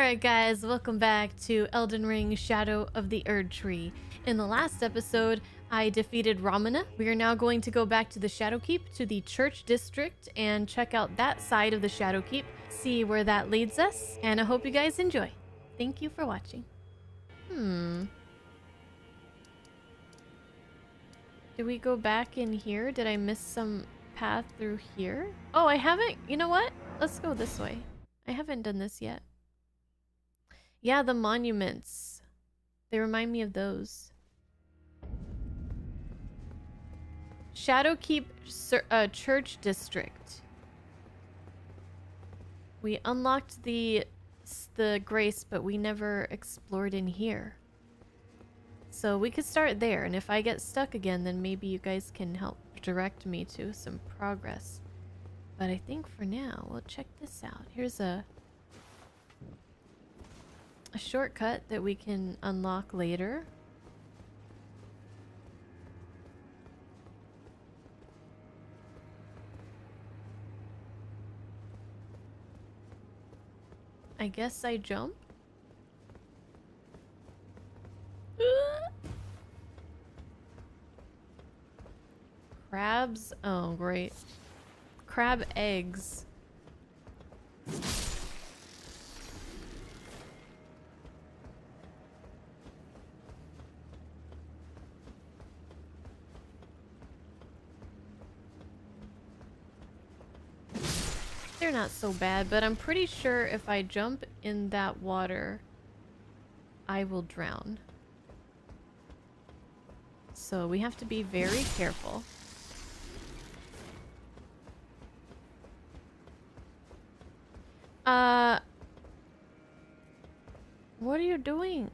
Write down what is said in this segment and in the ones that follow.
Alright guys, welcome back to Elden Ring Shadow of the Erdtree. In the last episode, I defeated Romina. We are now going to go back to the Shadowkeep, to the Church District, and check out that side of the Shadowkeep, see where that leads us, and I hope you guys enjoy. Thank you for watching. Hmm. Did we go back in here? Did I miss some path through here? Oh, I haven't. You know what? Let's go this way. I haven't done this yet. Yeah, the monuments. They remind me of those. Shadowkeep uh, Church District. We unlocked the the grace, but we never explored in here. So we could start there, and if I get stuck again, then maybe you guys can help direct me to some progress. But I think for now, we'll check this out. Here's a a shortcut that we can unlock later. I guess I jump? Crabs? Oh, great. Crab eggs. They're not so bad, but I'm pretty sure if I jump in that water, I will drown. So we have to be very careful. Uh... What are you doing?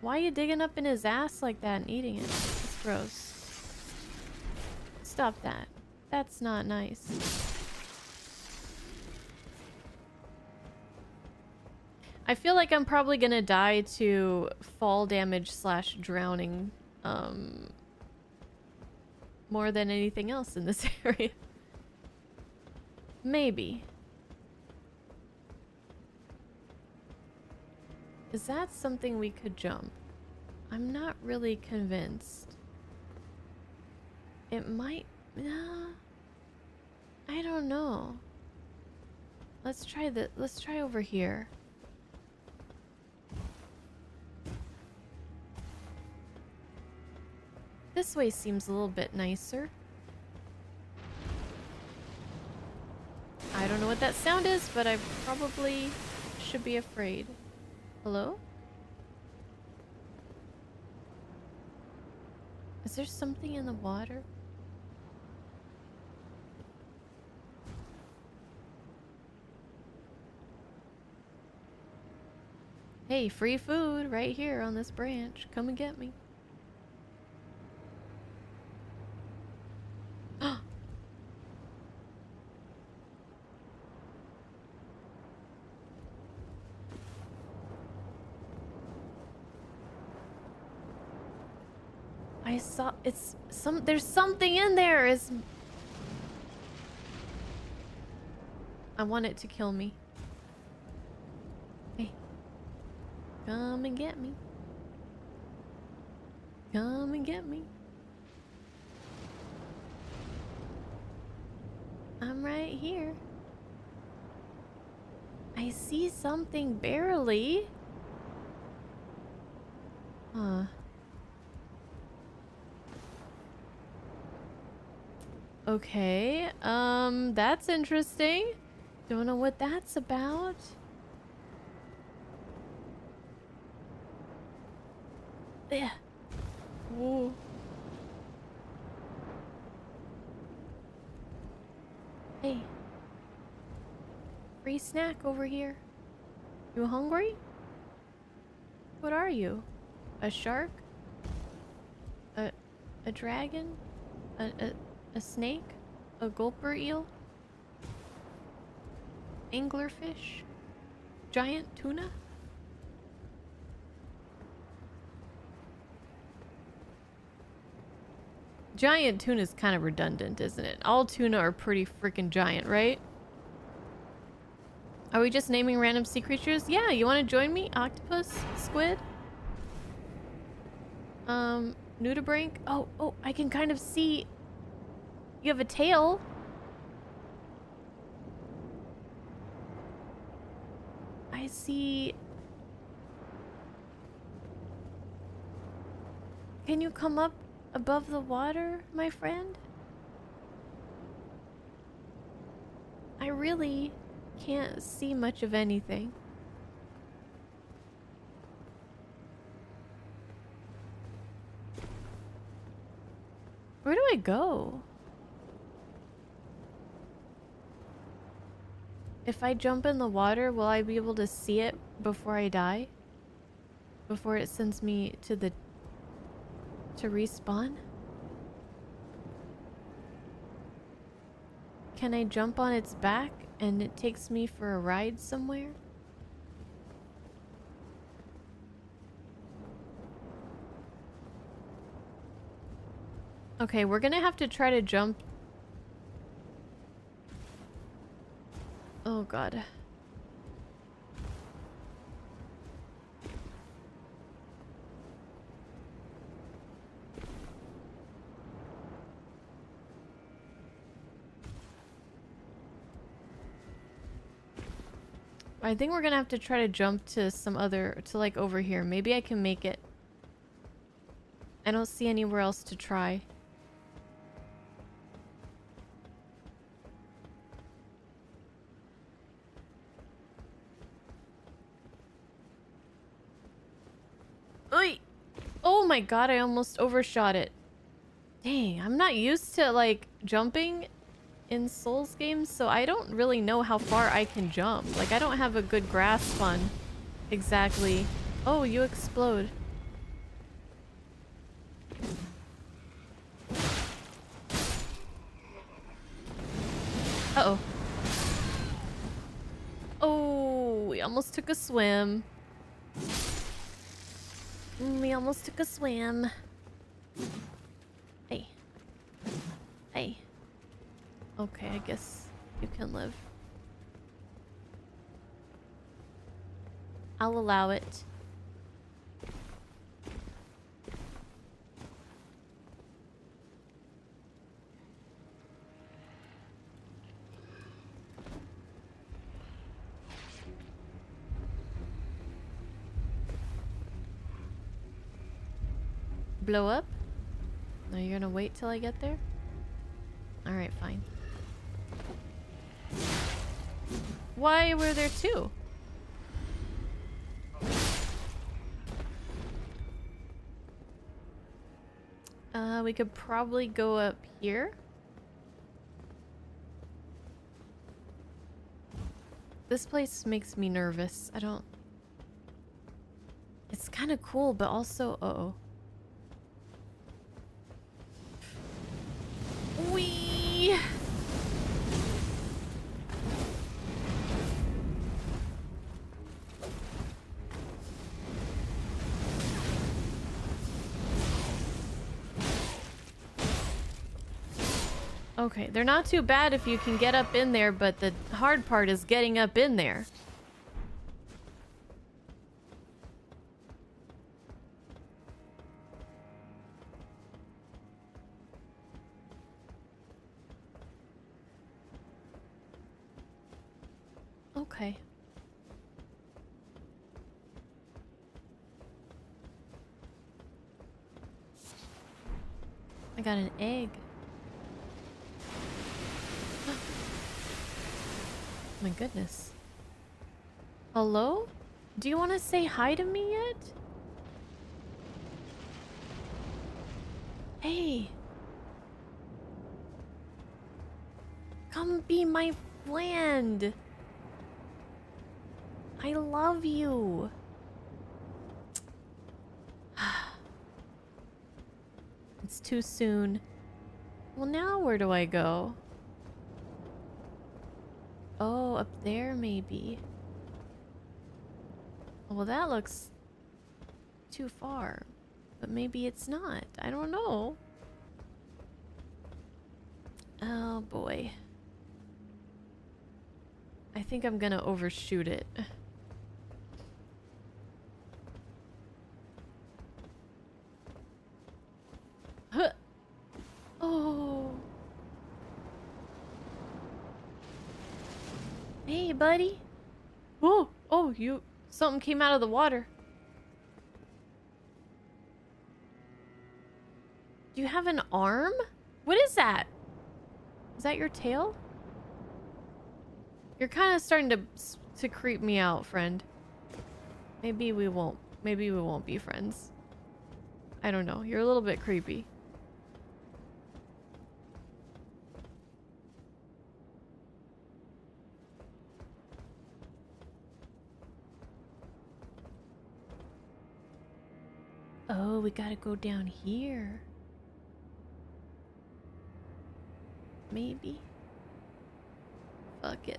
Why are you digging up in his ass like that and eating it? It's gross. Stop that. That's not nice. I feel like I'm probably gonna die to fall damage slash drowning um, more than anything else in this area. Maybe. Is that something we could jump? I'm not really convinced. It might... Uh, I don't know. Let's try the. Let's try over here. This way seems a little bit nicer. I don't know what that sound is, but I probably should be afraid. Hello? Is there something in the water? Hey, free food right here on this branch. Come and get me. I saw it's some there's something in there is I want it to kill me. Hey. Come and get me. Come and get me. I'm right here. I see something barely. Huh. Okay, um, that's interesting. Don't know what that's about. Yeah. Ooh. Hey. Free snack over here. You hungry? What are you? A shark? A a dragon? A, a a snake? A gulper eel? Anglerfish? Giant tuna? Giant tuna is kind of redundant, isn't it? All tuna are pretty freaking giant, right? Are we just naming random sea creatures? Yeah, you want to join me? Octopus? Squid? Um, nudibranch? Oh, oh, I can kind of see... You have a tail. I see... Can you come up above the water, my friend? I really can't see much of anything. Where do I go? If I jump in the water, will I be able to see it before I die? Before it sends me to the... to respawn? Can I jump on its back and it takes me for a ride somewhere? Okay, we're gonna have to try to jump. Oh god. I think we're gonna have to try to jump to some other, to like over here. Maybe I can make it. I don't see anywhere else to try. Oy! Oh my god, I almost overshot it. Dang, I'm not used to like jumping in Souls games, so I don't really know how far I can jump. Like, I don't have a good grasp on exactly... Oh, you explode. Uh-oh. Oh, we almost took a swim. We almost took a swim. Hey. Hey. Okay, I guess you can live. I'll allow it. Blow up? Are you gonna wait till I get there? Alright, fine. Why were there two? Uh, we could probably go up here. This place makes me nervous. I don't... It's kind of cool, but also... Uh oh they're not too bad if you can get up in there, but the hard part is getting up in there. Okay. I got an egg. my goodness. Hello? Do you want to say hi to me yet? Hey. Come be my friend. I love you. it's too soon. Well, now where do I go? Oh, up there maybe. Well, that looks too far. But maybe it's not. I don't know. Oh boy. I think I'm gonna overshoot it. Huh. Oh. Hey, buddy. Whoa. Oh, you... Something came out of the water. Do you have an arm? What is that? Is that your tail? You're kind of starting to to creep me out, friend. Maybe we won't. Maybe we won't be friends. I don't know. You're a little bit creepy. Oh, we gotta go down here. Maybe. Fuck it.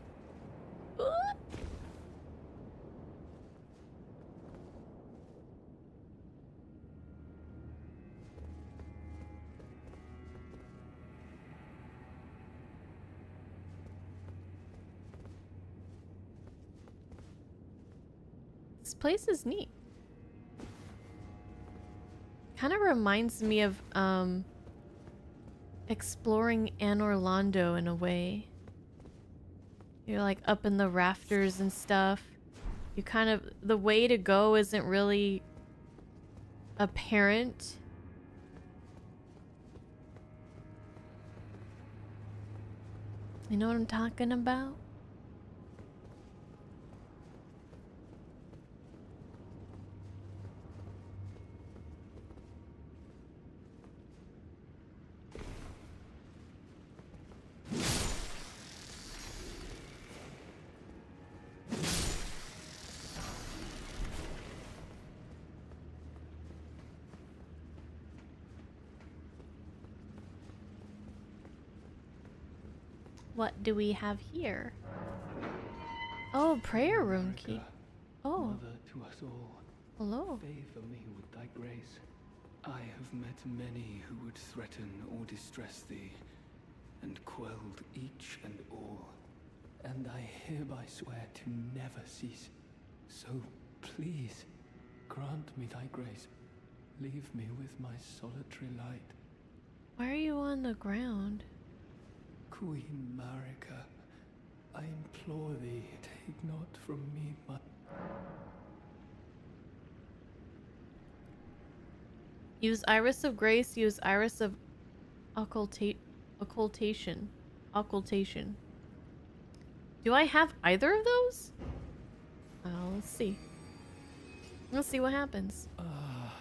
This place is neat. Kind of reminds me of um exploring Anor Londo in a way. You're like up in the rafters and stuff. You kind of the way to go isn't really apparent. You know what I'm talking about? What do we have here? Oh, prayer room key. Oh. Mother to us all. Hello. Favor me with thy grace. I have met many who would threaten or distress thee, and quelled each and all. And I hereby swear to never cease. So please, grant me thy grace. Leave me with my solitary light. Why are you on the ground? Queen Marika, I implore thee, take not from me my... Use Iris of Grace, use Iris of Occultate Occultation. Occultation. Do I have either of those? Well, let's see. Let's see what happens. Ah,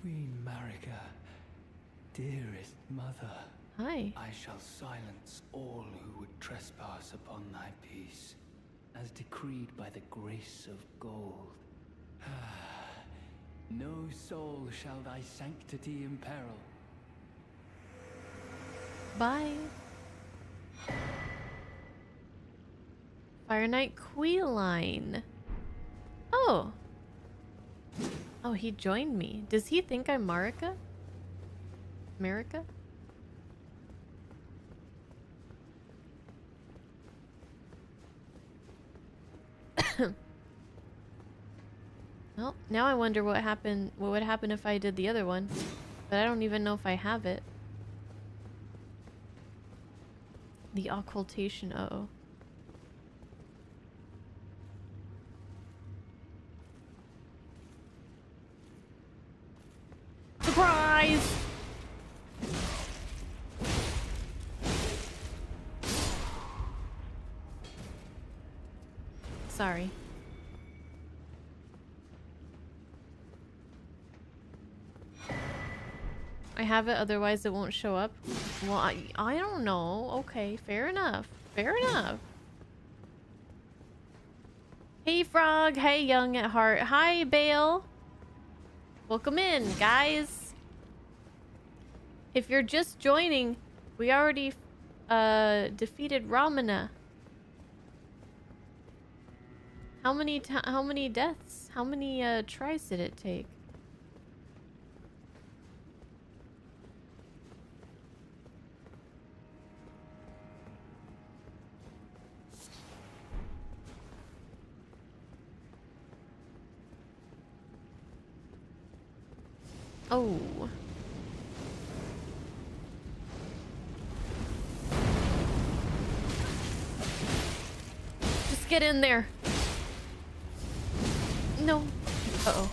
Queen Marika, dearest mother. Hi. I shall silence all who would trespass upon thy peace, as decreed by the grace of gold. no soul shall thy sanctity imperil. Bye. Fire Knight Queelign. Oh. Oh, he joined me. Does he think I'm Marika? Marika? well, now I wonder what happened what would happen if I did the other one. But I don't even know if I have it. The occultation uh oh. Surprise! Sorry. I have it, otherwise it won't show up. Well, I, I don't know. Okay, fair enough. Fair enough. Hey, Frog. Hey, Young at Heart. Hi, Bale. Welcome in, guys. If you're just joining, we already uh, defeated Romina. How many how many deaths? How many uh, tries did it take? Oh. Just get in there. No. Uh-oh.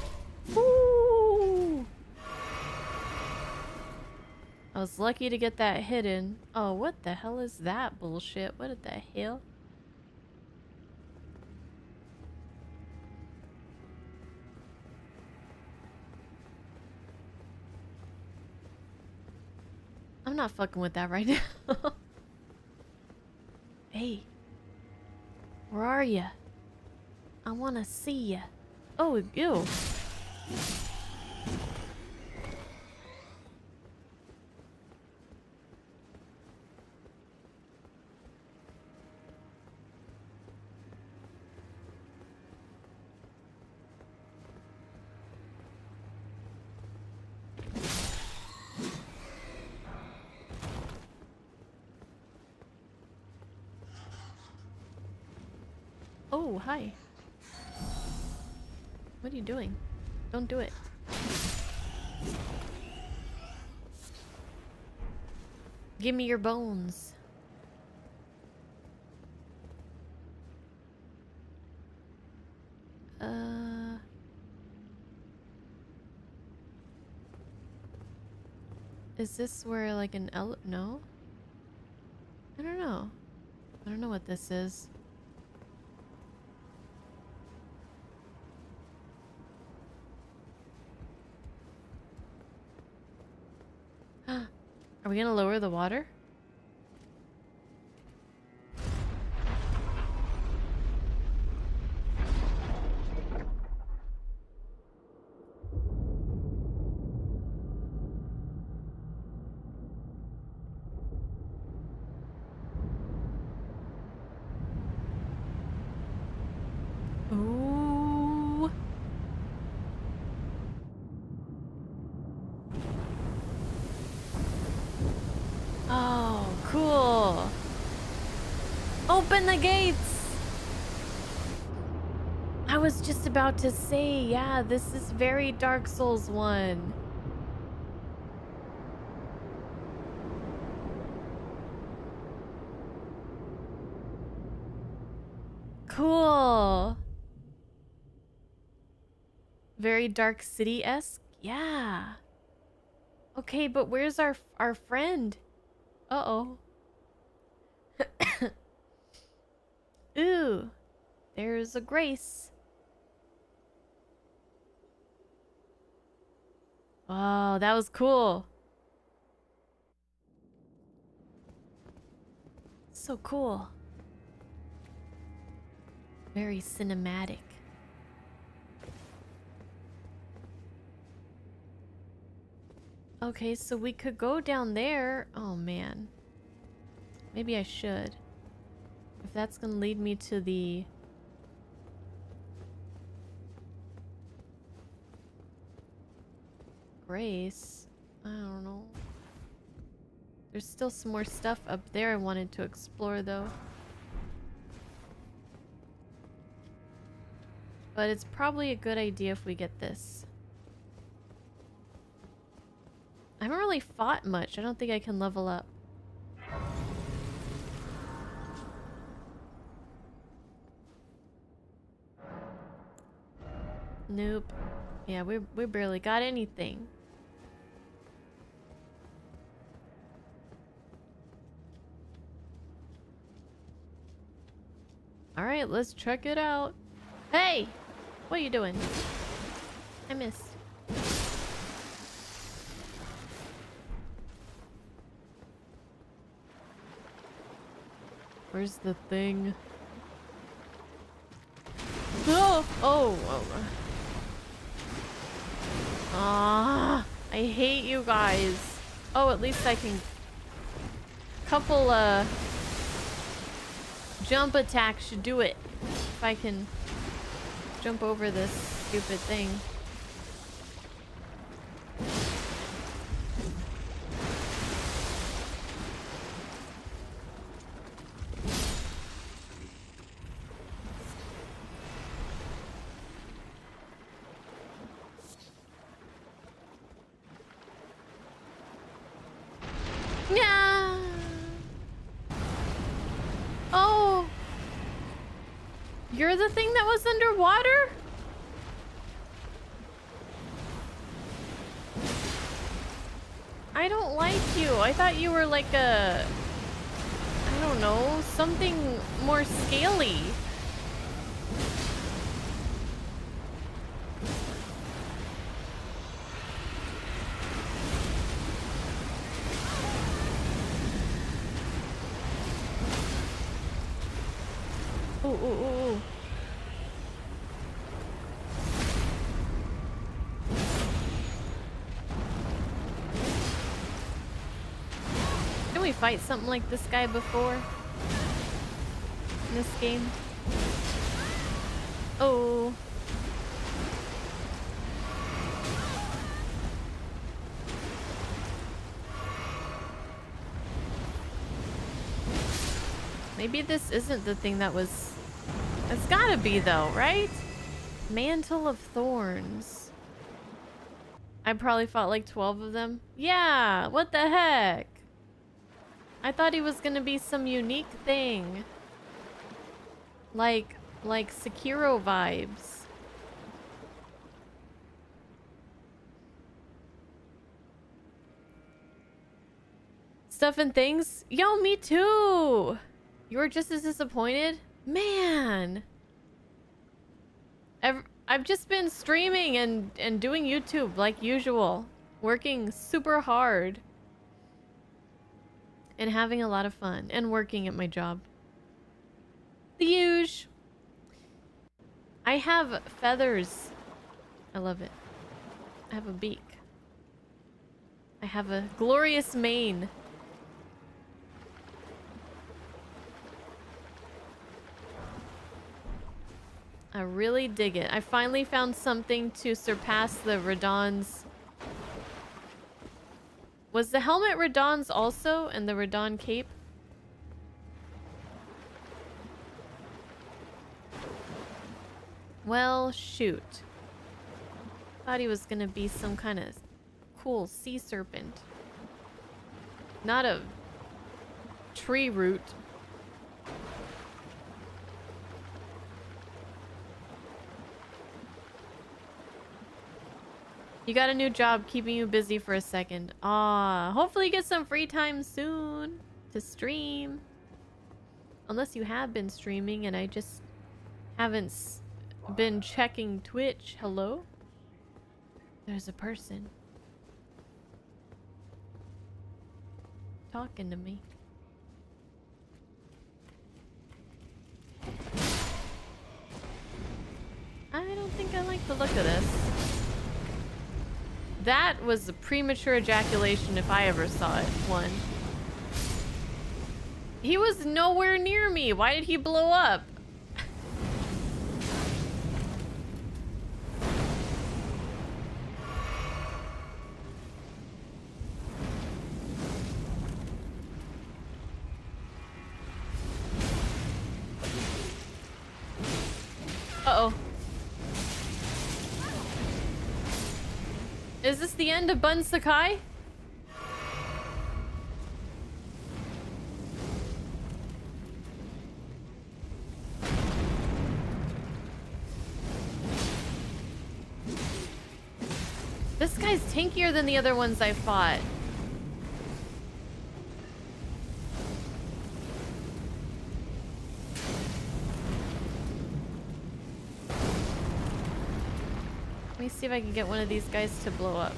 I was lucky to get that hidden. Oh, what the hell is that bullshit? What the hell? I'm not fucking with that right now. hey. Where are you? I want to see you. Oh, ew. Oh, hi. You doing? Don't do it. Give me your bones. Uh... Is this where like an ele- no? I don't know. I don't know what this is. Are we gonna lower the water? Ooh. Oh, cool. Open the gates. I was just about to say, yeah, this is very Dark Souls 1. Cool. Very Dark City-esque? Yeah. Okay, but where's our our friend? Uh-oh. Ooh. There's a Grace. Oh, that was cool. So cool. Very cinematic. Okay, so we could go down there. Oh, man. Maybe I should. If that's gonna lead me to the... I don't know. There's still some more stuff up there I wanted to explore, though. But it's probably a good idea if we get this. I haven't really fought much. I don't think I can level up. Nope. Yeah, we we barely got anything. All right, let's check it out. Hey, what are you doing? I missed. Where's the thing? Oh, oh, oh. Ah, I hate you guys. Oh, at least I can couple uh jump attack should do it. If I can jump over this stupid thing. You're the thing that was underwater? I don't like you. I thought you were like a... I don't know, something more scaly. Fight something like this guy before? In this game? Oh. Maybe this isn't the thing that was... It's gotta be though, right? Mantle of Thorns. I probably fought like 12 of them. Yeah, what the heck? I thought he was gonna be some unique thing. Like, like Sekiro vibes. Stuff and things? Yo, me too! You were just as disappointed? Man! I've, I've just been streaming and, and doing YouTube like usual. Working super hard. And having a lot of fun. And working at my job. The huge. I have feathers. I love it. I have a beak. I have a glorious mane. I really dig it. I finally found something to surpass the Radahn's... Was the helmet Radahn's also and the Radahn cape? Well, shoot. Thought he was gonna be some kind of cool sea serpent. Not a tree root. You got a new job keeping you busy for a second. Ah, hopefully you get some free time soon to stream. Unless you have been streaming and I just haven't been checking Twitch. Hello? There's a person. Talking to me. I don't think I like the look of this. That was a premature ejaculation if I ever saw it. One. He was nowhere near me. Why did he blow up? The end of Bun Sakai? This guy's tankier than the other ones I fought. Let me see if I can get one of these guys to blow up.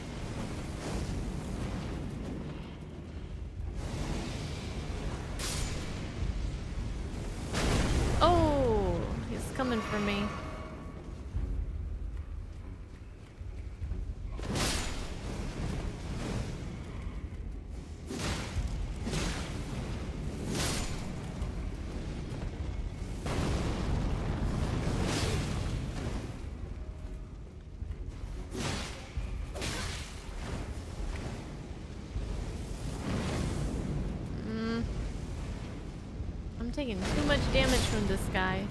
Damage from this guy.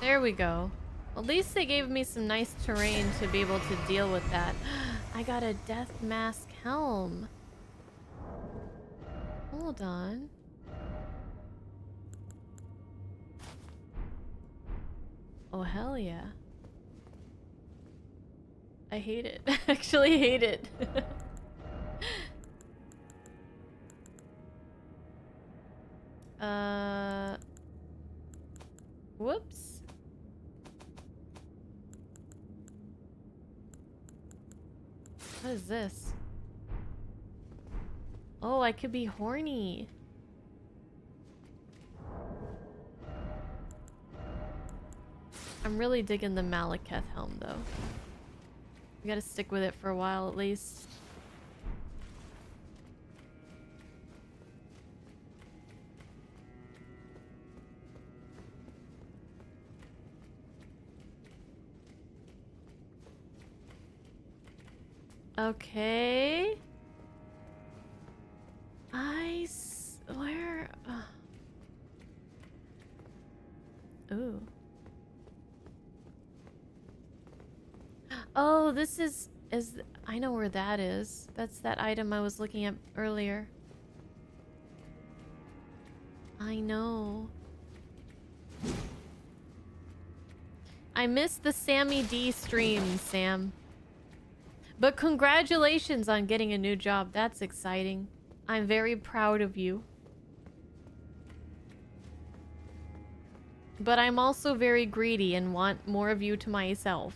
There we go. At least they gave me some nice terrain to be able to deal with that. I got a death mask helm. Hold on. Oh, hell yeah. I hate it. actually hate it. uh... Whoops. What is this? Oh, I could be horny. I'm really digging the Maliketh helm, though. We gotta stick with it for a while, at least. Okay. I where? Uh. Ooh. Oh, this is is I know where that is. That's that item I was looking at earlier. I know. I missed the Sammy D stream, Sam. But congratulations on getting a new job. That's exciting. I'm very proud of you. But I'm also very greedy and want more of you to myself.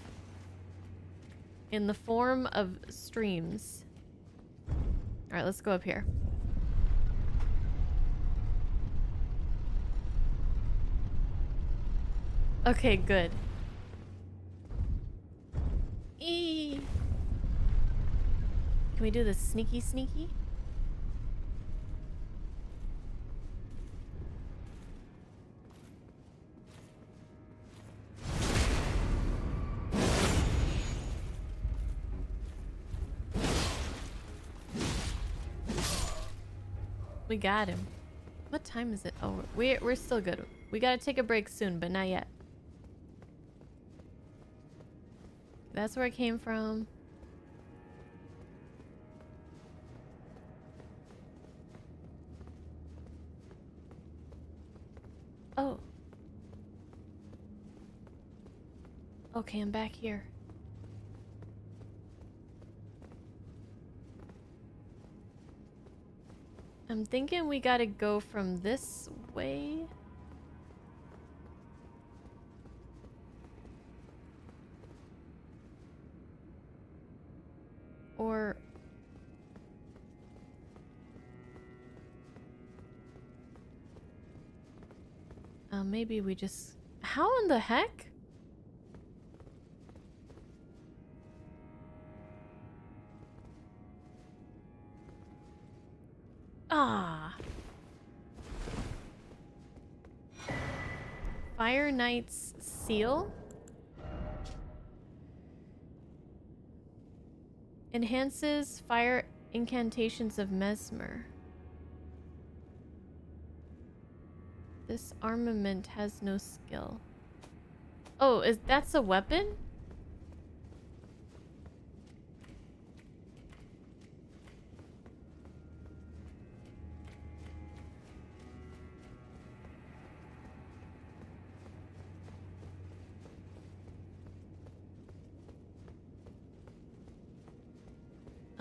In the form of streams. Alright, let's go up here. Okay, good. Eee. Can we do the sneaky sneaky? We got him. What time is it? Oh, we're, we're still good. We gotta take a break soon, but not yet. That's where I came from. Oh. Okay, I'm back here. I'm thinking we gotta go from this way. Or Uh, maybe we just... How in the heck? Ah. Fire Knight's Seal? Enhances fire incantations of Messmer. This armament has no skill. Oh, is that's a weapon?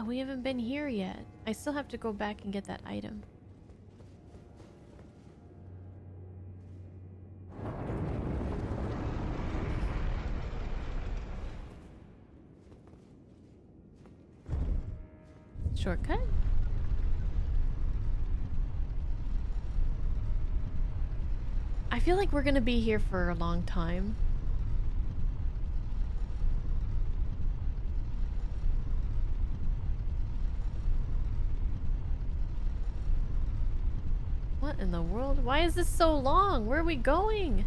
We haven't been here yet. I still have to go back and get that item. shortcut? I feel like we're gonna be here for a long time. What in the world? Why is this so long? Where are we going?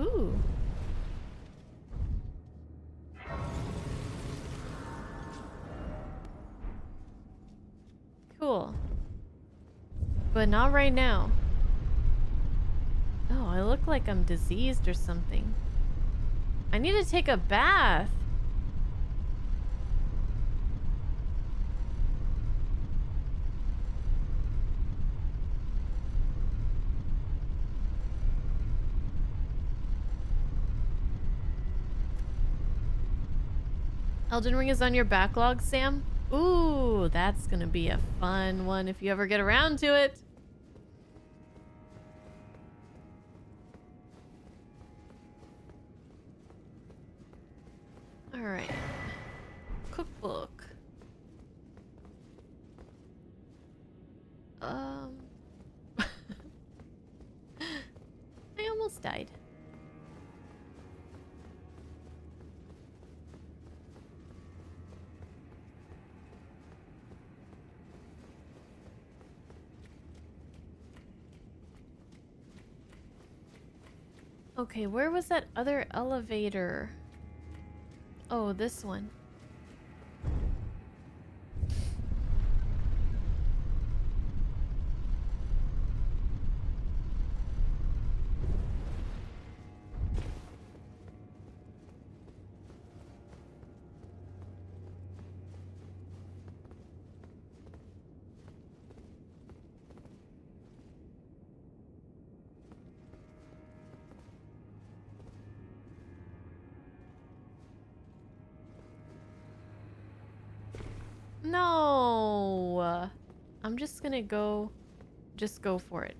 Ooh. Cool. But not right now. Oh, I look like I'm diseased or something. I need to take a bath. Elden Ring is on your backlog, Sam? Ooh, that's gonna be a fun one if you ever get around to it. Alright. Cookbook. Um... I almost died. Okay, where was that other elevator? Oh, this one. Gonna go, just go for it.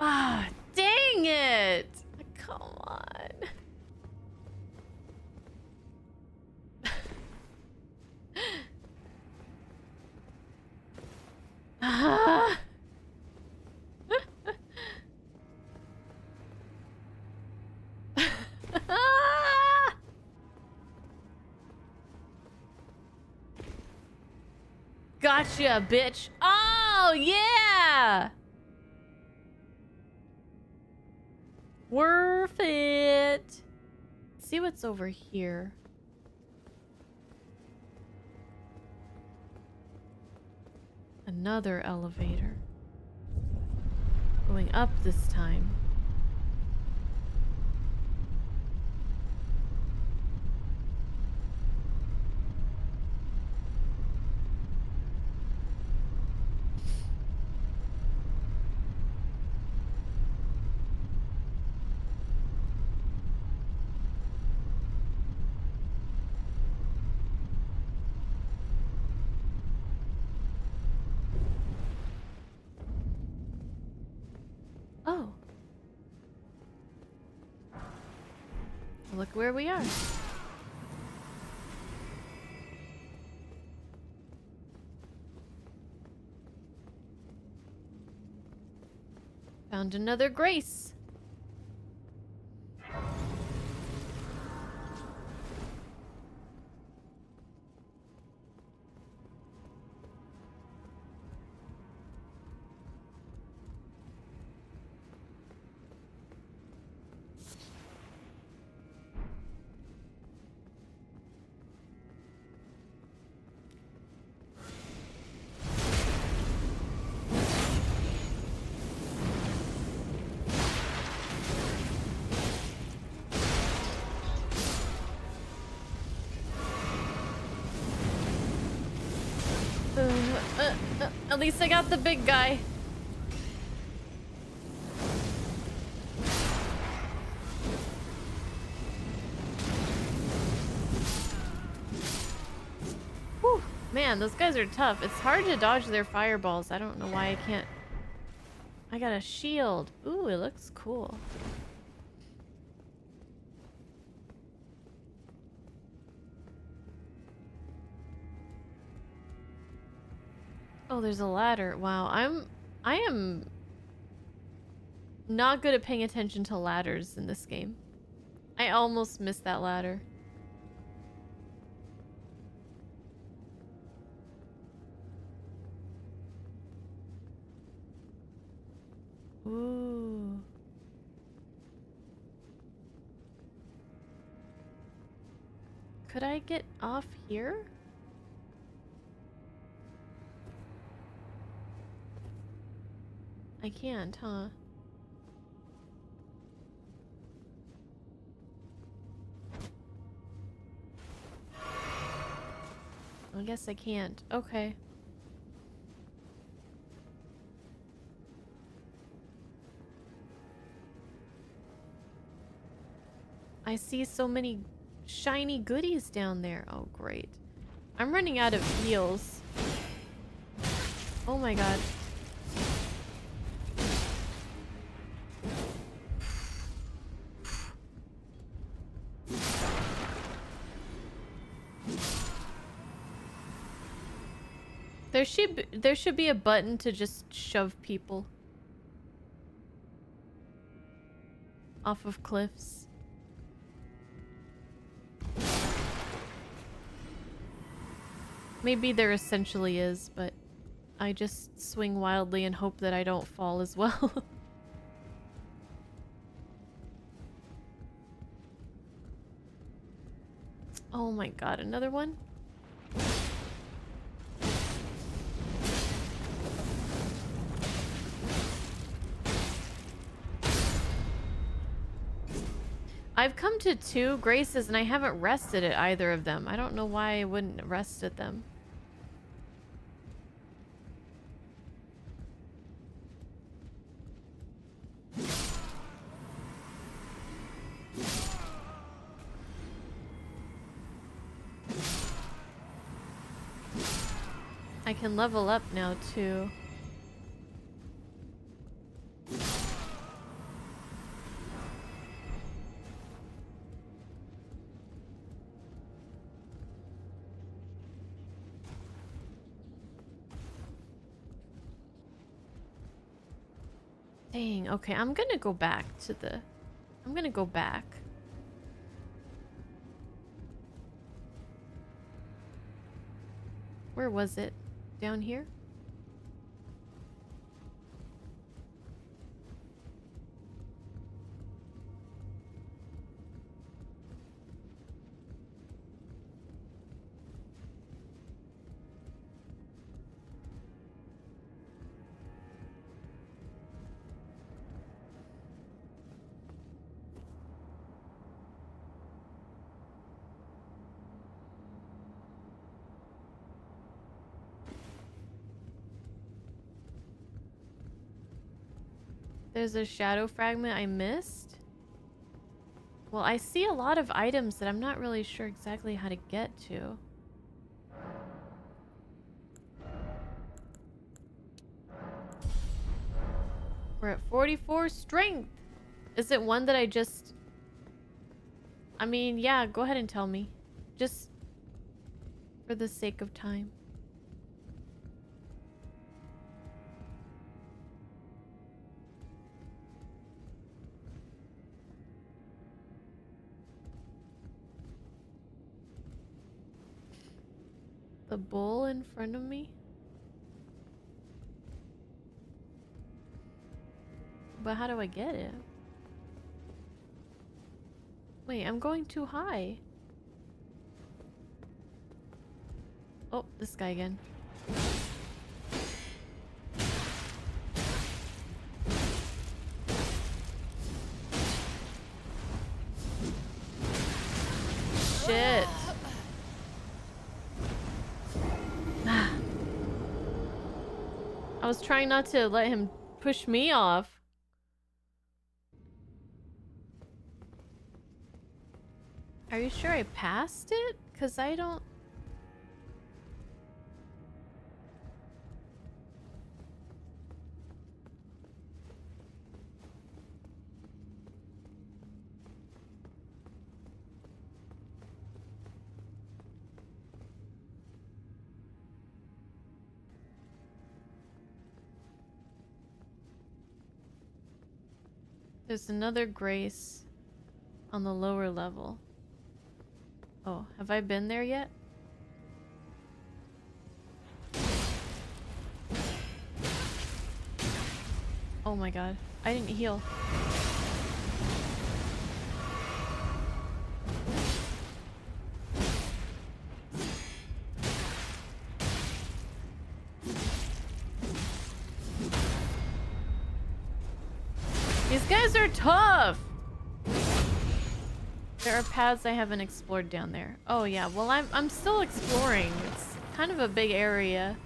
Ah, dang it. Gotcha, bitch. Oh, yeah! Worth it. See what's over here. Another elevator. Going up this time. Look where we are. Found another Grace. At least I got the big guy. Whew. Man, those guys are tough. It's hard to dodge their fireballs. I don't know why I can't. I got a shield. Ooh, it looks cool. Oh, there's a ladder. Wow, I'm... I am... Not good at paying attention to ladders in this game. I almost missed that ladder. Ooh. Could I get off here? I can't, huh? I guess I can't. Okay. I see so many shiny goodies down there. Oh, great. I'm running out of heals. Oh my god. There should be, there should be a button to just shove people off of cliffs. Maybe there essentially is, but I just swing wildly and hope that I don't fall as well. oh my god, another one? To two graces and I haven't rested at either of them. I don't know why I wouldn't rest at them. I can level up now too. Okay, I'm gonna go back to the... I'm gonna go back. Where was it? Down here? There's a shadow fragment I missed? Well, I see a lot of items that I'm not really sure exactly how to get to. We're at 44 strength. Is it one that I just... I mean, yeah, go ahead and tell me. Just for the sake of time. Bull in front of me? But how do I get it? Wait, I'm going too high. Oh, this guy again. Was trying not to let him push me off. Are you sure I passed it? Because I don't... There's another grace on the lower level. Oh, have I been there yet? Oh my god. I didn't heal. Tough! There are paths I haven't explored down there. Oh yeah, well I'm I'm still exploring. It's kind of a big area.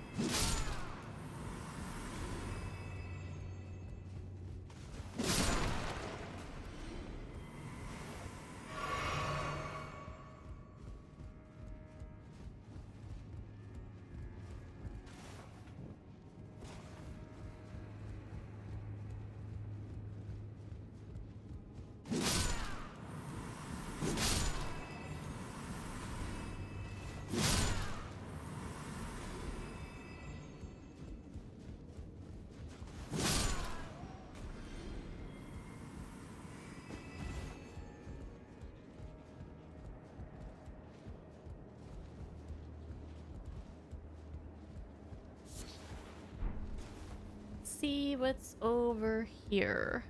See what's over here.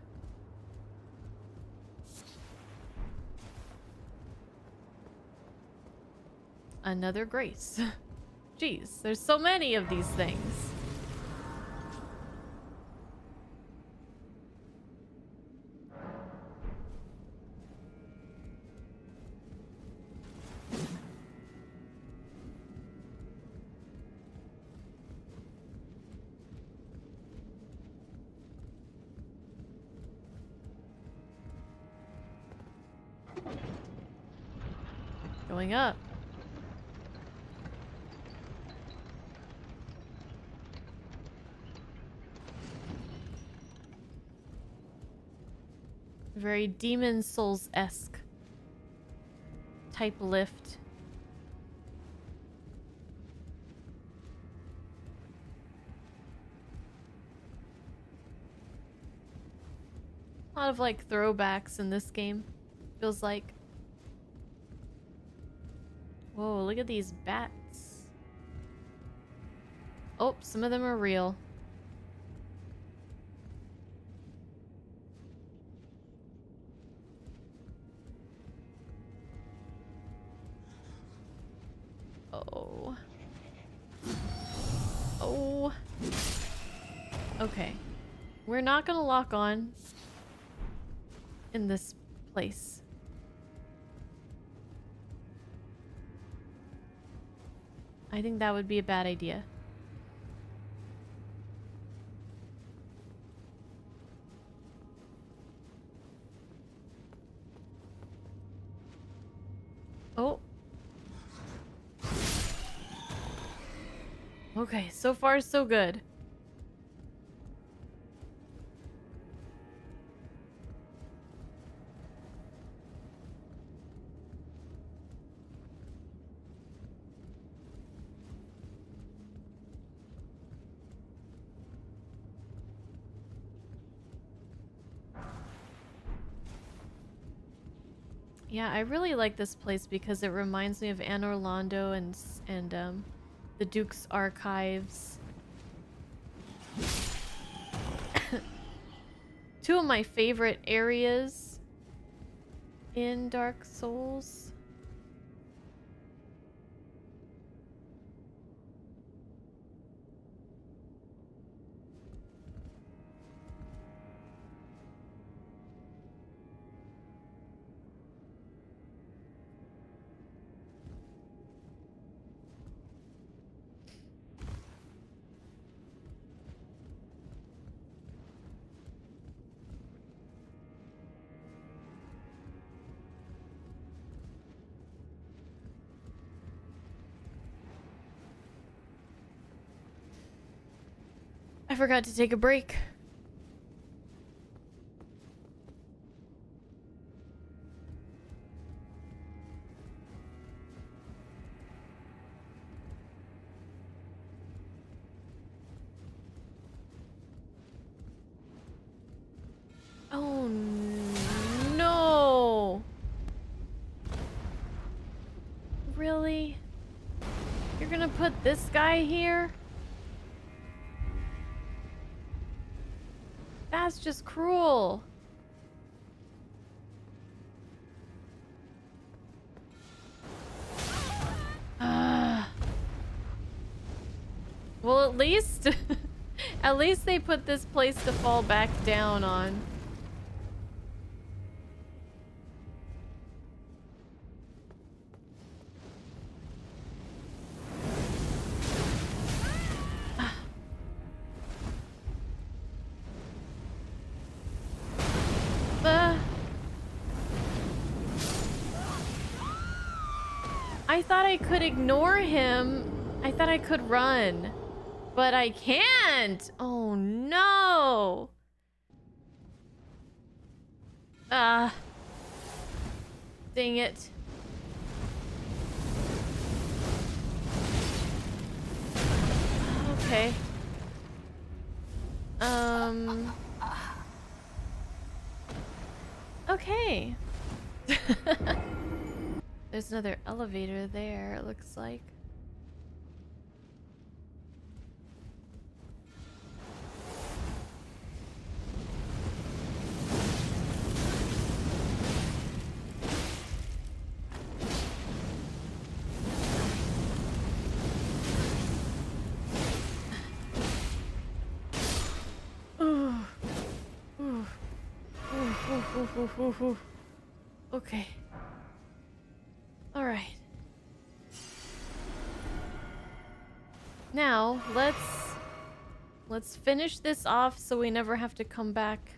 Another grace. Jeez, there's so many of these things. Up. Very Demon Souls-esque type lift. A lot of like throwbacks in this game. Feels like. Whoa, look at these bats. Oh, some of them are real. Oh. Oh. Okay. We're not gonna lock on in this place. I think that would be a bad idea. Oh. Okay, so far so good. Yeah, I really like this place because it reminds me of Anor Londo and and um, the Duke's archives. Two of my favorite areas in Dark Souls. I forgot to take a break. Oh no! Really? You're gonna put this guy here? Just cruel. Well, at least... at least they put this place to fall back down on. I could ignore him. I thought I could run. But I can't! Oh no! Ah. Dang it. Okay. Um. Okay. There's another elevator there, it looks like. Okay. Let's finish this off so we never have to come back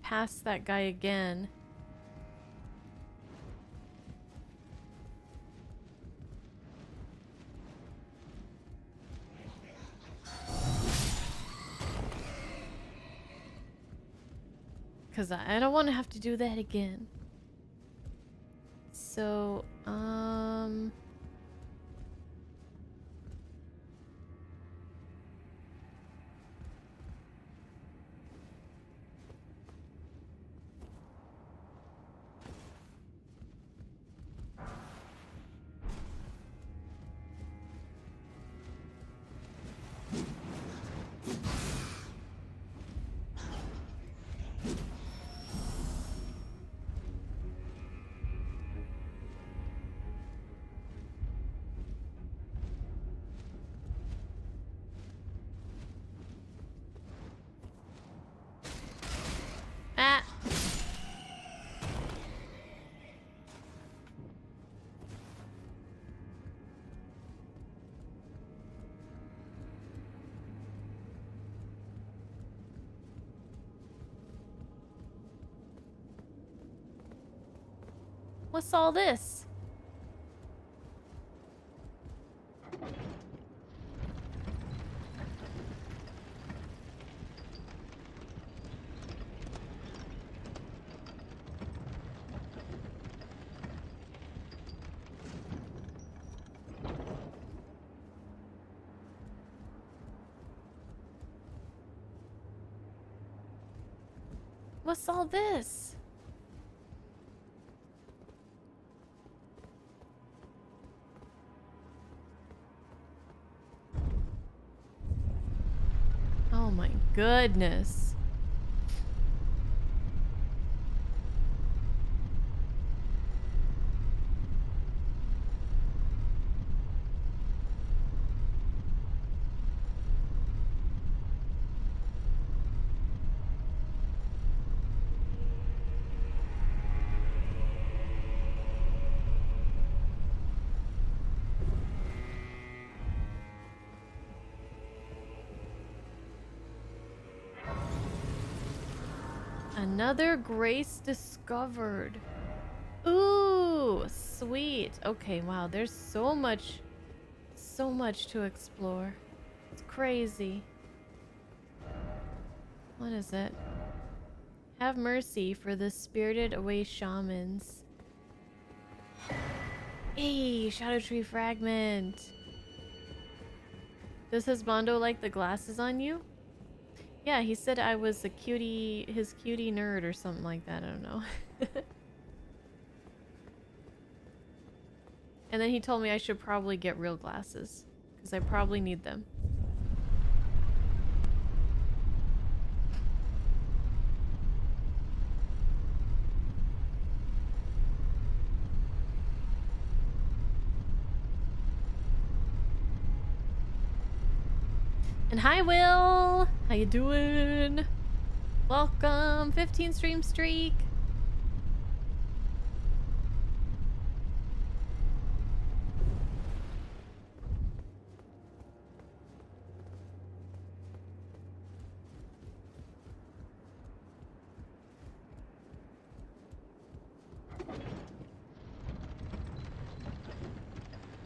past that guy again. Because I don't want to have to do that again. So, um... What's all this? What's all this? Goodness. Another grace discovered. Ooh, sweet. Okay, wow, there's so much, so much to explore. It's crazy. What is it? Have mercy for the spirited away shamans. Hey, Shadow Tree Fragment. Does Husbando like the glasses on you? Yeah, he said I was a cutie, his cutie nerd or something like that. I don't know. and then he told me I should probably get real glasses because I probably need them. And hi, Will. How you doing? Welcome. 15 stream streak.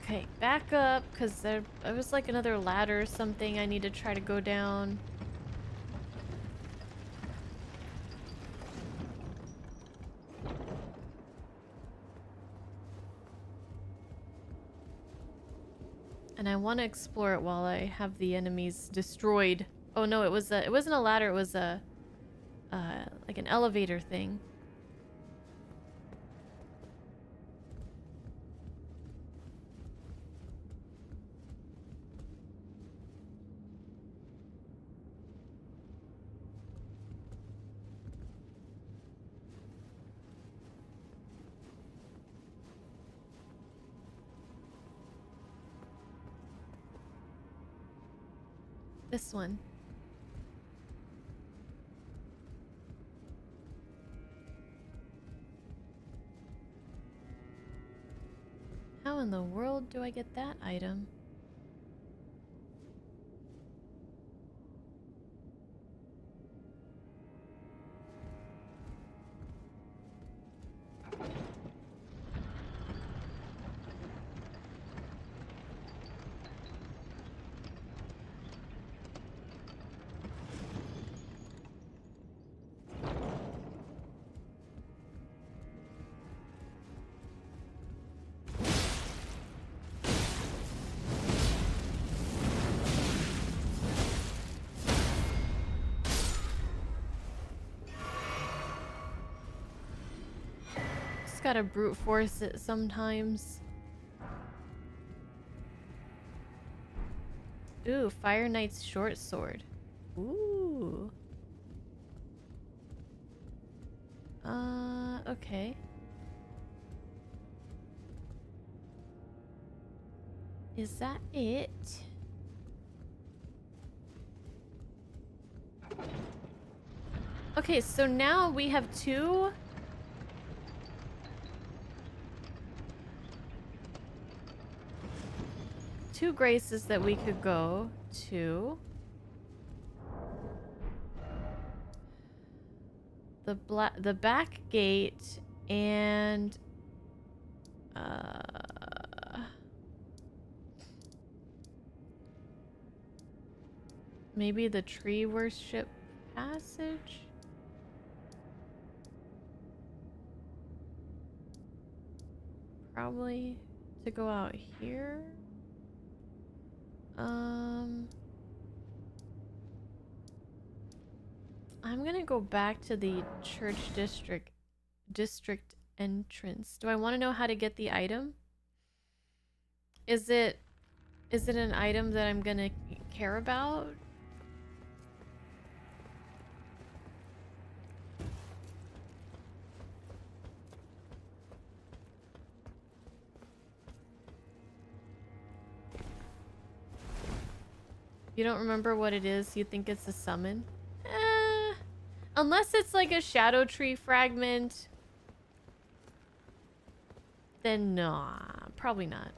Okay, back up, because there, there was like another ladder or something I need to try to go down. Want to explore it while I have the enemies destroyed. Oh no, it was a, it wasn't a ladder, it was a uh, like an elevator thing. This one. How in the world do I get that item? Gotta brute force it sometimes. Ooh, Fire Knight's short sword. Ooh. Uh, okay. Is that it? Okay, so now we have two two graces that we could go to. The black, the back gate, and uh, maybe the tree worship passage. Probably to go out here. Um... I'm gonna go back to the church district district entrance. Do I want to know how to get the item? Is it is it an item that I'm gonna care about? You don't remember what it is? You think it's a summon? Eh, unless it's like a shadow tree fragment. Then nah, probably not.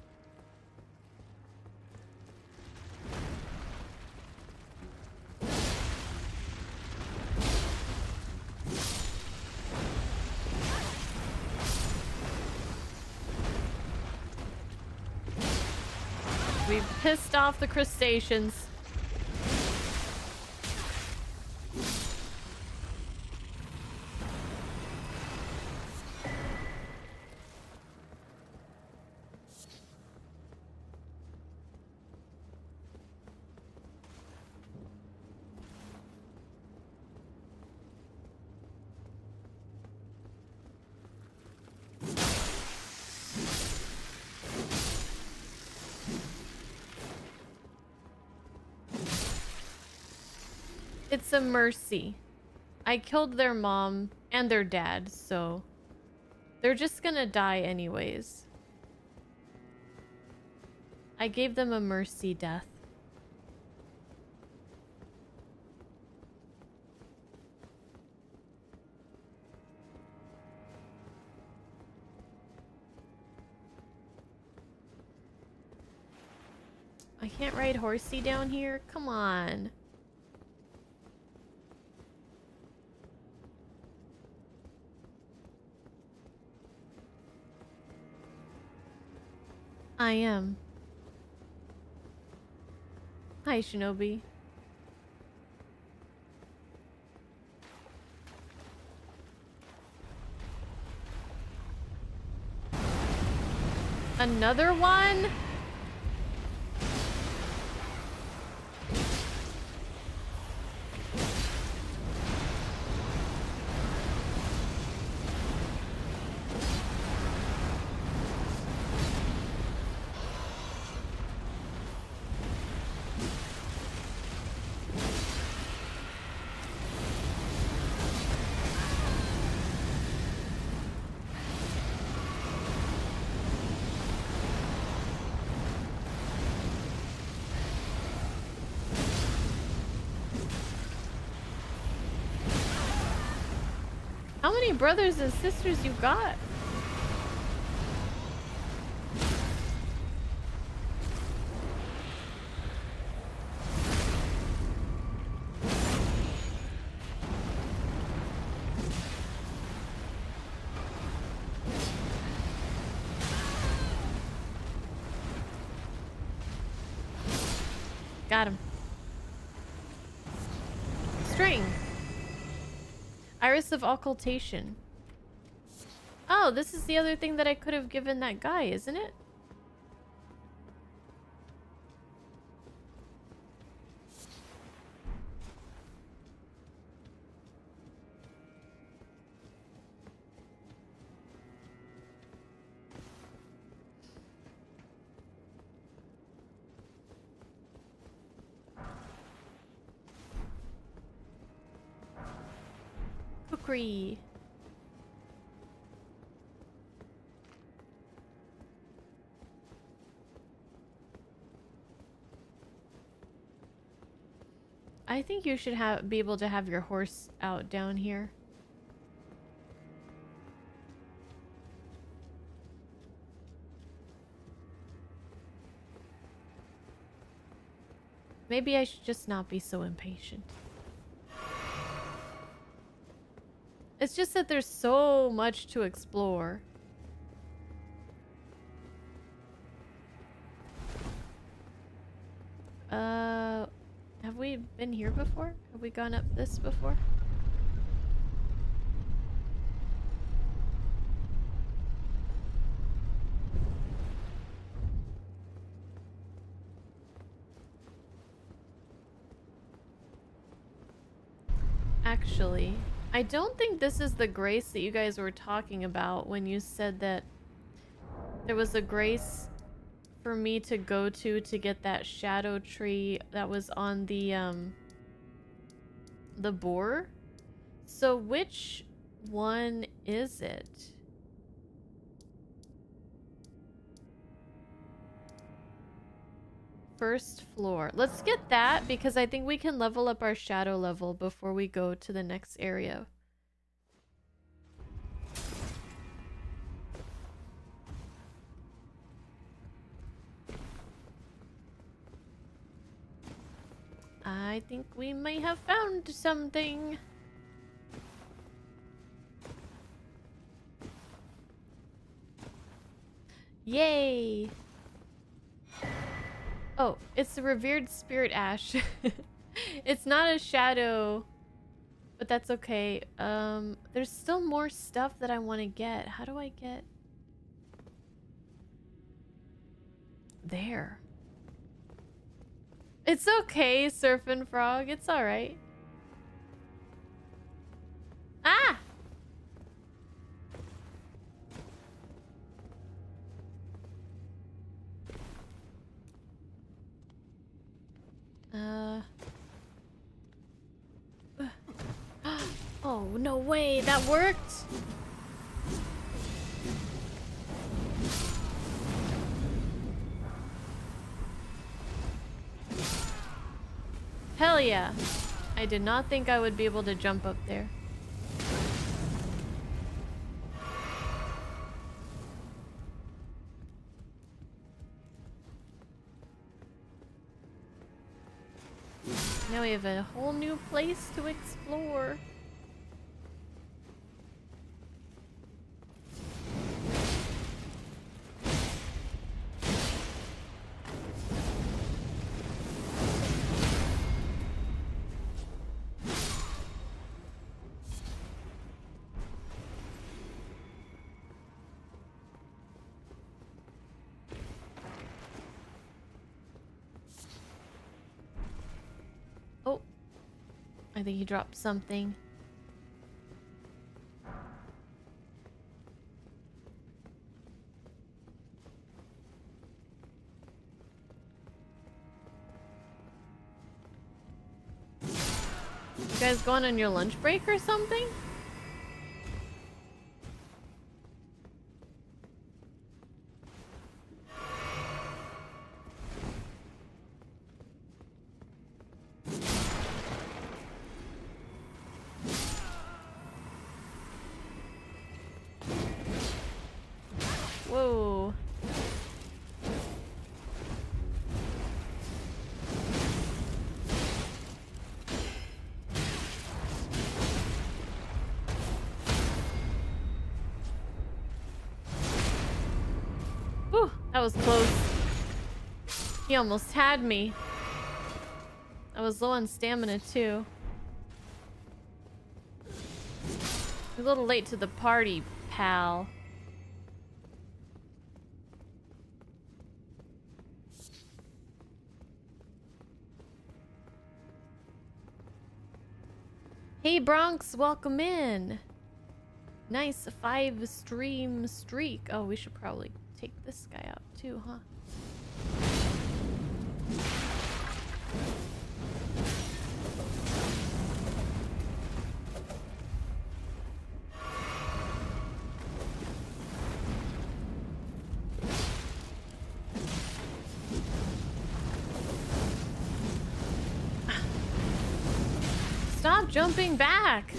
We've pissed off the crustaceans. It's a mercy. I killed their mom and their dad, so they're just gonna die anyways. I gave them a mercy death. I can't ride horsey down here? Come on. I am. Hi, Shinobi. Another one? How many brothers and sisters you got? Iris of Occultation. Oh, this is the other thing that I could have given that guy, isn't it? I think you should have be able to have your horse out down here. Maybe I should just not be so impatient. It's just that there's so much to explore. Before? Have we gone up this before? Actually, I don't think this is the grace that you guys were talking about when you said that there was a grace for me to go to to get that shadow tree that was on the um the boar. So which one is it? First floor. Let's get that because I think we can level up our shadow level before we go to the next area. I think we may have found something. Yay! Oh, it's the revered spirit ash. it's not a shadow, but that's okay. Um, there's still more stuff that I want to get. How do I get... There. It's okay, Surfing Frog. It's alright. Ah! Uh. Oh, no way. That worked? Hell yeah. I did not think I would be able to jump up there. Now we have a whole new place to explore. Think he dropped something. You guys going on your lunch break or something? Whoa. Whew, that was close. He almost had me. I was low on stamina too. A little late to the party, pal. Hey Bronx, welcome in. Nice five stream streak. Oh, we should probably take this guy out too, huh? Back!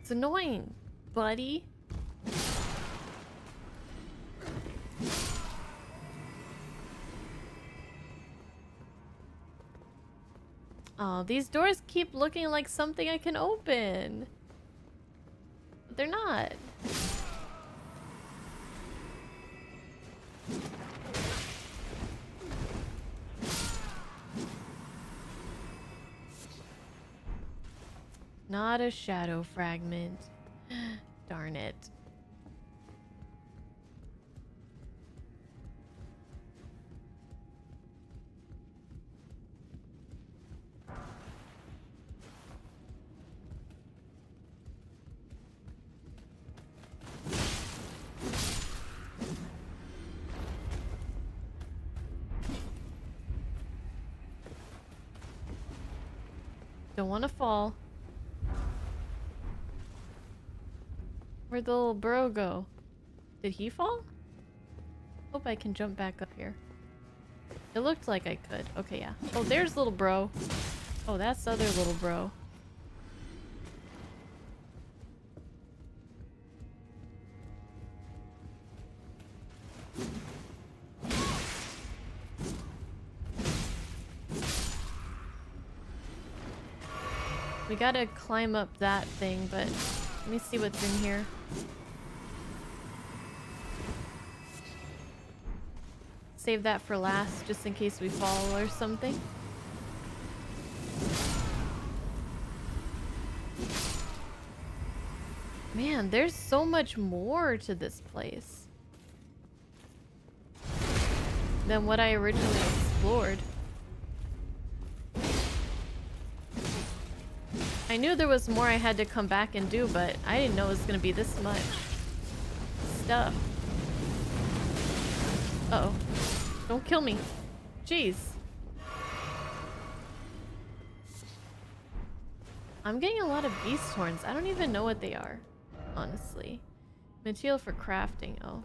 It's annoying, buddy. Oh, these doors keep looking like something I can open. They're not. Not a shadow fragment. Darn it. Don't want to fall. Where'd the little bro go? Did he fall? Hope I can jump back up here. It looked like I could. Okay, yeah. Oh, there's little bro. Oh, that's the other little bro. We gotta climb up that thing, but let me see what's in here. Save that for last, just in case we fall or something. Man, there's so much more to this place than what I originally explored. I knew there was more I had to come back and do, but I didn't know it was gonna be this much stuff. Uh oh. Don't kill me. Jeez. I'm getting a lot of beast horns. I don't even know what they are, honestly. Material for crafting. Oh.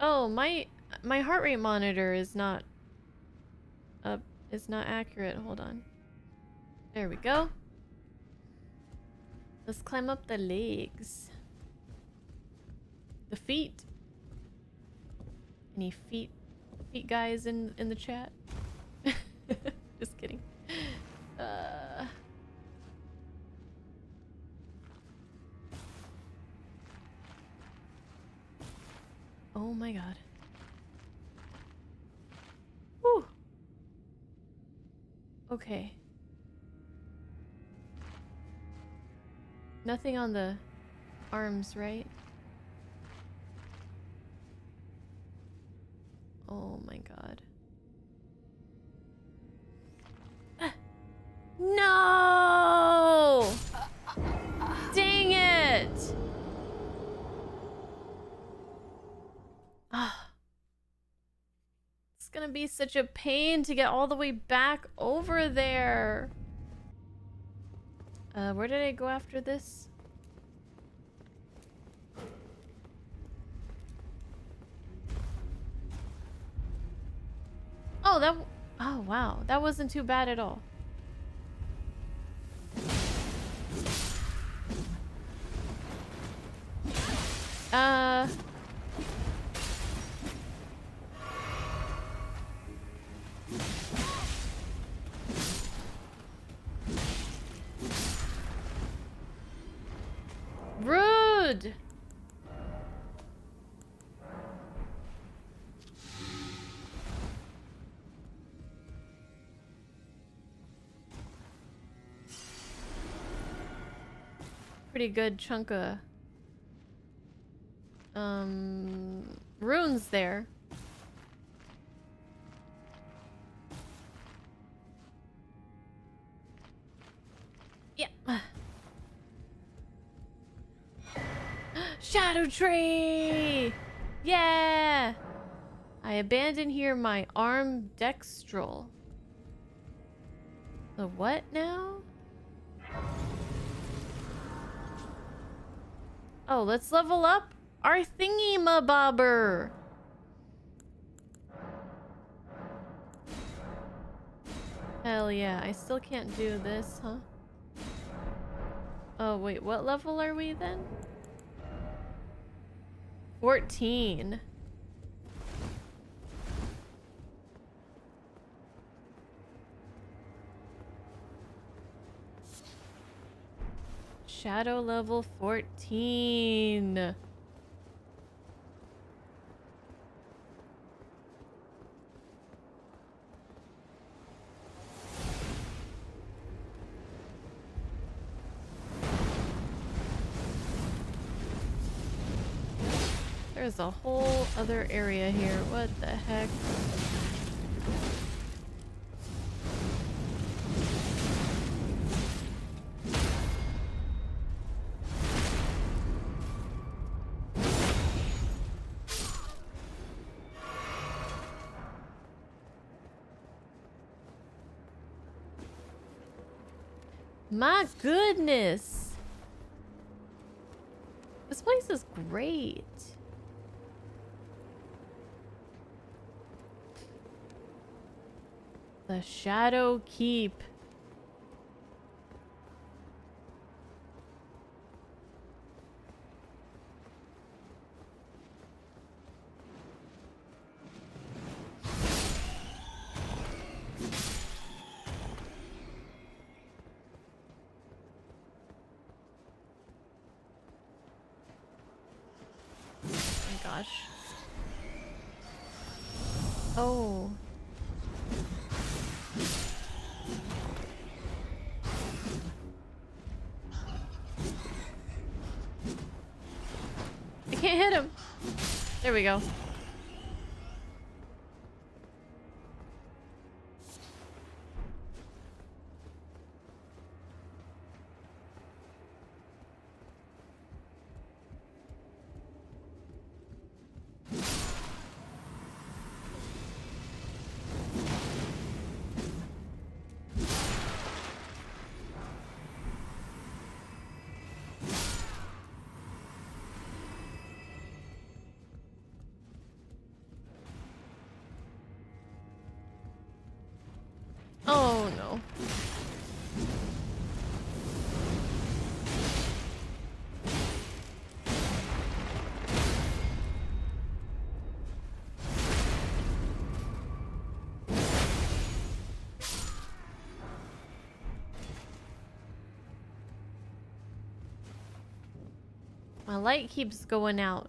Oh, my my heart rate monitor is not up is not accurate. Hold on. There we go. Let's climb up the legs. The feet. Any feet feet guys in in the chat? Just kidding. Uh Oh my god. Okay. Nothing on the arms, right? Oh my god. no! Dang it! Ah. Gonna be such a pain to get all the way back over there. Uh, where did I go after this? Oh, that... Oh, wow. That wasn't too bad at all. Uh... Pretty good chunk of um runes there. Yeah. Scadutree! Yeah! I abandon here my arm dextral. The what now? Oh, let's level up our thingy mabobber. Hell yeah, I still can't do this, huh? Oh, wait, what level are we then? 14. Shadow level 14. There's a whole other area here. What the heck? My goodness! This place is great. The Shadow Keep. There we go. My light keeps going out.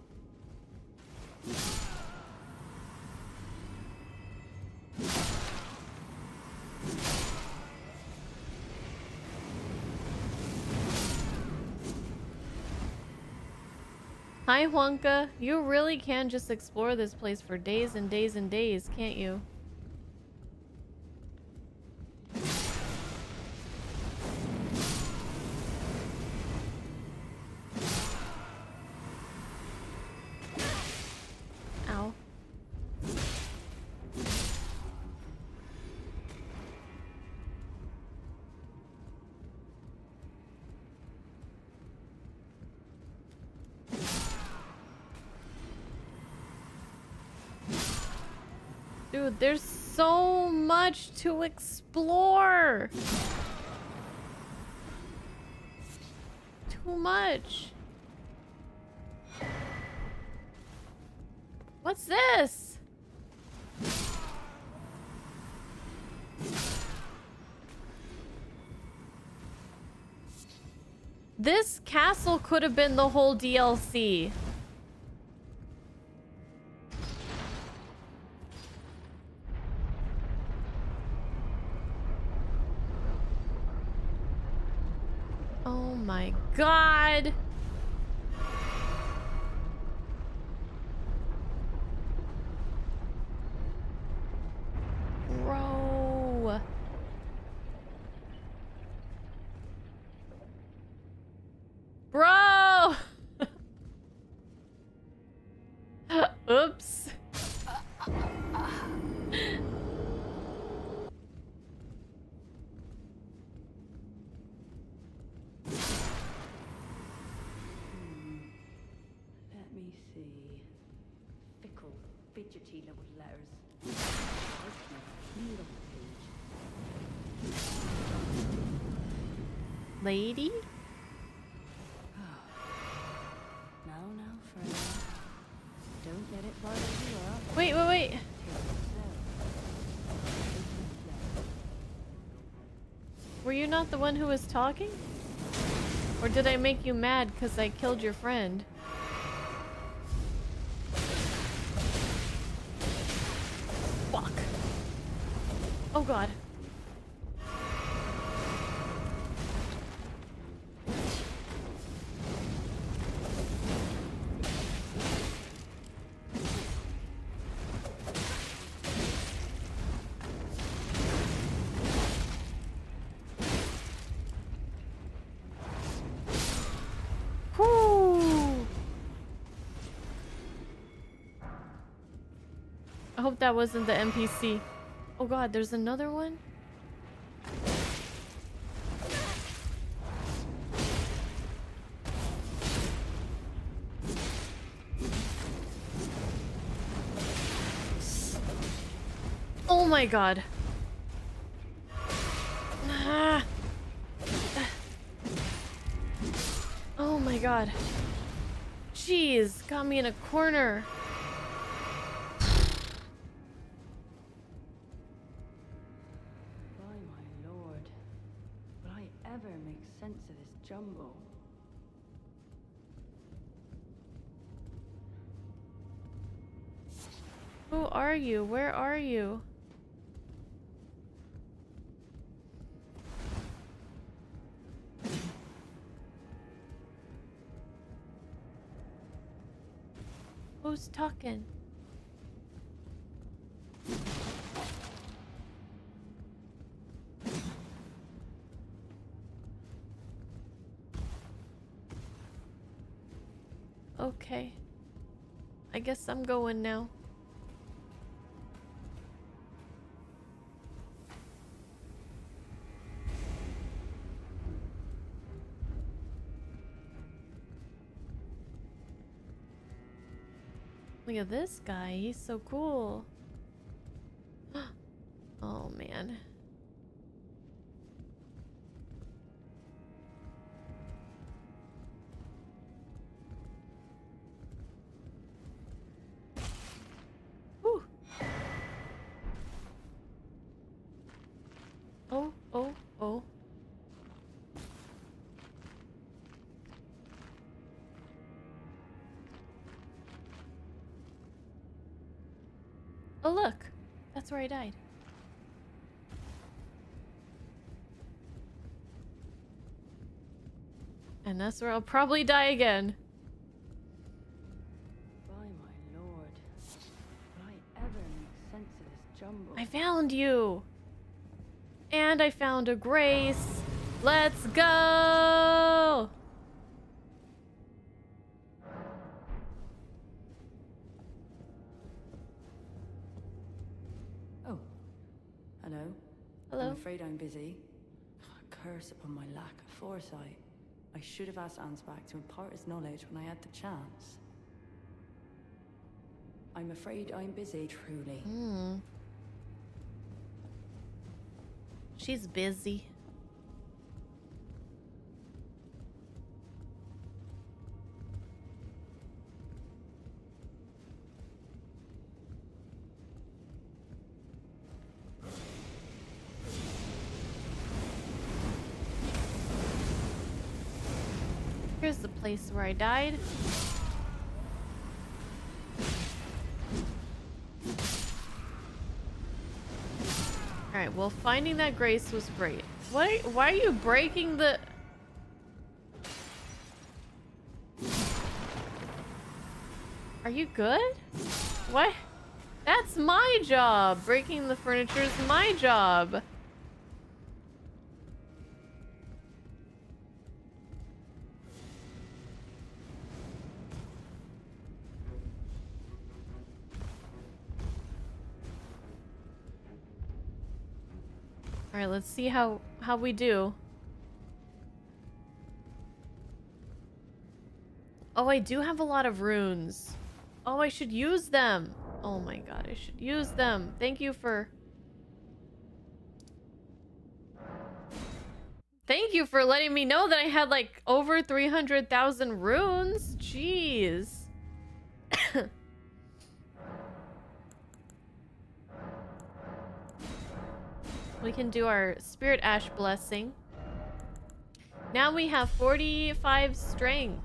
Hi, Huanka. You really can just explore this place for days and days and days, can't you? Dude, there's so much to explore. Too much. What's this? This castle could have been the whole DLC. God. Lady? Now, now, friend. Don't let it bother you up. Wait, wait, wait. Take it slow. Take it slow. Were you not the one who was talking? Or did I make you mad because I killed your friend? Fuck. Oh god. That wasn't the NPC. Oh god, there's another one? Oh my god. Ah. Oh my god. Jeez, got me in a corner. Are you? Where are you? Who's talking? Okay. I guess I'm going now. Look at this guy. He's so cool. That's where I died. And that's where I'll probably die again. By my lord. I ever make sense of this jumble? I found you! And I found a grace. Let's go! I'm afraid I'm busy. Curse upon my lack of foresight. I should have asked Ansbach to impart his knowledge when I had the chance. I'm afraid I'm busy, truly. Hmm. She's busy. Place where I died. Alright, well finding that grace was great. Why why are you breaking the Are you good? What? That's my job. Breaking the furniture is my job. All right, let's see how how we do. Oh, I do have a lot of runes. Oh, I should use them. Oh my god, I should use them. Thank you for Thank you for letting me know that I had like over 300,000 runes. Jeez. We can do our Spirit Ash Blessing. Now we have 45 strength.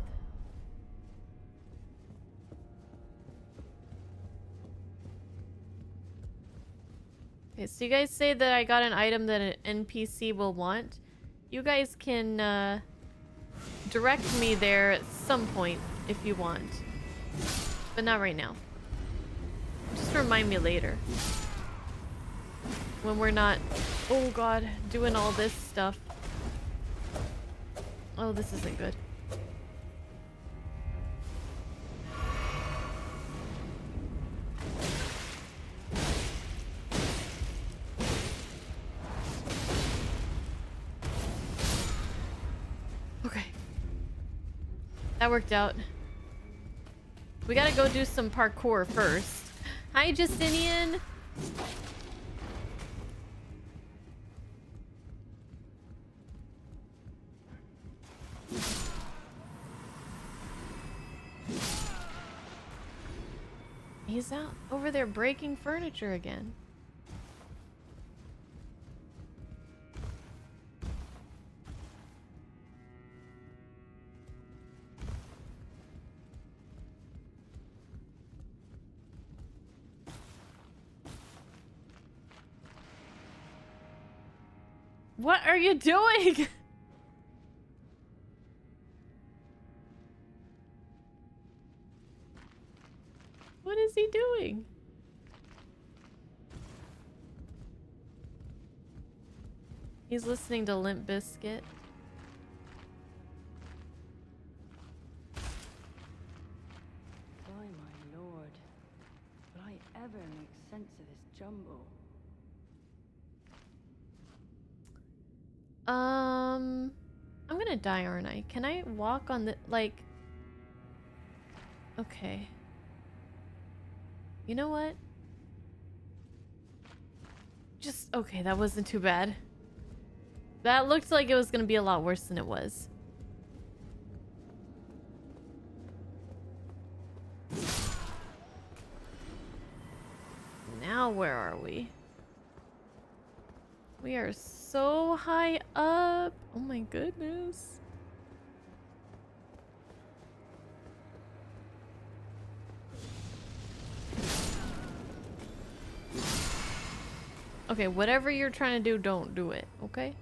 Okay, so you guys say that I got an item that an NPC will want. You guys can uh, direct me there at some point if you want. But not right now. Just remind me later when we're not, oh god, doing all this stuff. Oh, this isn't good. Okay. That worked out. We gotta go do some parkour first. Hi, Justinian! He's out over there breaking furniture again. What are you doing? What is he doing? He's listening to Limp Bizkit. By my lord. Will I ever make sense of this jumble? Um, I'm gonna die, aren't I? Can I walk on the like? Okay. You know what? Just okay. That wasn't too bad. That looked like it was gonna be a lot worse than it was. Now where are we? We are so high up. Oh my goodness. Okay, whatever you're trying to do, don't do it, okay?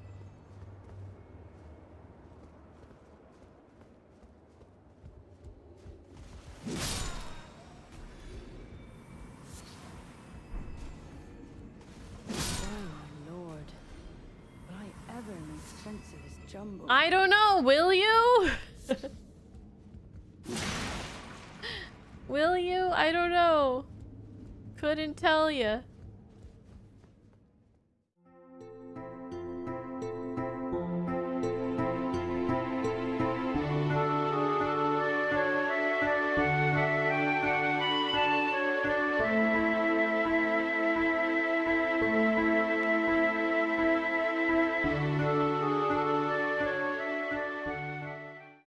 Tell you.